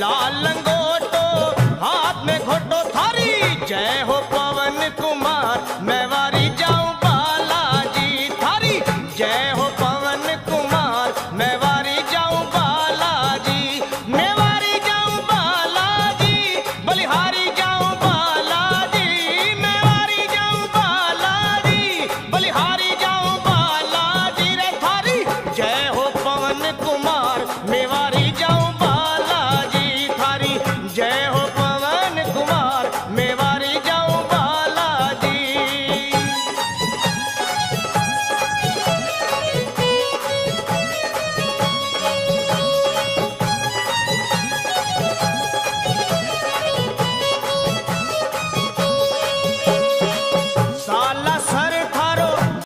लाल लंगोटो तो हाथ में घोटो थारी। जय हो पवन कुमार, मैं वारी जाऊँ बालाजी थारी। जय हो